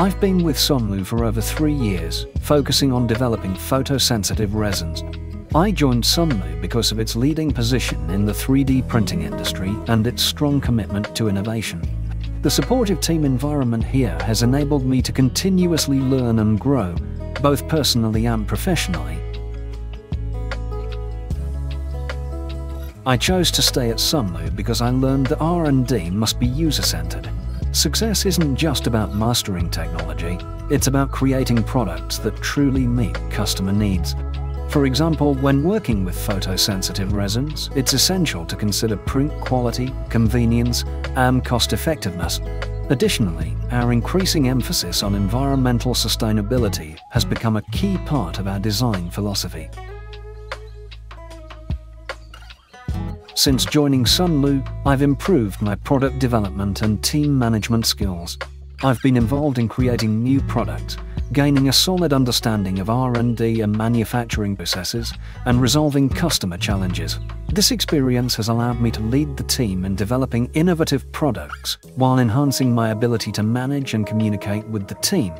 I've been with Sunlu for over three years, focusing on developing photosensitive resins. I joined Sunlu because of its leading position in the 3D printing industry and its strong commitment to innovation. The supportive team environment here has enabled me to continuously learn and grow, both personally and professionally. I chose to stay at Sunlu because I learned that R&D must be user-centered. Success isn't just about mastering technology, it's about creating products that truly meet customer needs. For example, when working with photosensitive resins, it's essential to consider print quality, convenience, and cost effectiveness. Additionally, our increasing emphasis on environmental sustainability has become a key part of our design philosophy. Since joining Sunlu, I've improved my product development and team management skills. I've been involved in creating new products, gaining a solid understanding of R&D and manufacturing processes, and resolving customer challenges. This experience has allowed me to lead the team in developing innovative products while enhancing my ability to manage and communicate with the team.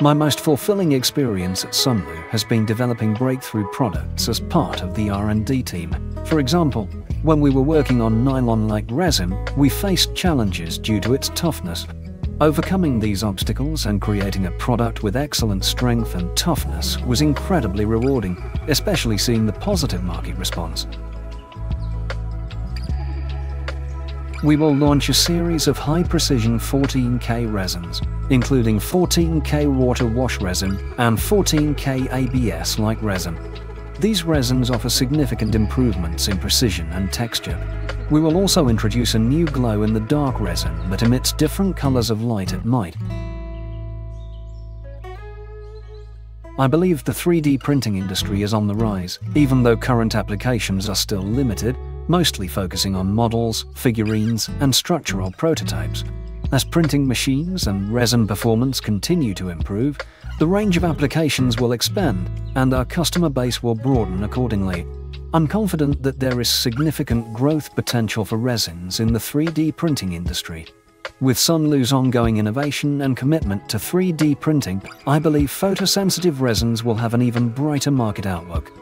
My most fulfilling experience at Sunlu has been developing breakthrough products as part of the R&D team. For example, when we were working on nylon-like resin, we faced challenges due to its toughness. Overcoming these obstacles and creating a product with excellent strength and toughness was incredibly rewarding, especially seeing the positive market response. We will launch a series of high-precision 14K resins, including 14K water wash resin and 14K ABS-like resin. These resins offer significant improvements in precision and texture. We will also introduce a new glow in the dark resin that emits different colors of light at night. I believe the 3D printing industry is on the rise, even though current applications are still limited, mostly focusing on models, figurines, and structural prototypes. As printing machines and resin performance continue to improve, the range of applications will expand, and our customer base will broaden accordingly. I'm confident that there is significant growth potential for resins in the 3D printing industry. With Sunlu's ongoing innovation and commitment to 3D printing, I believe photosensitive resins will have an even brighter market outlook.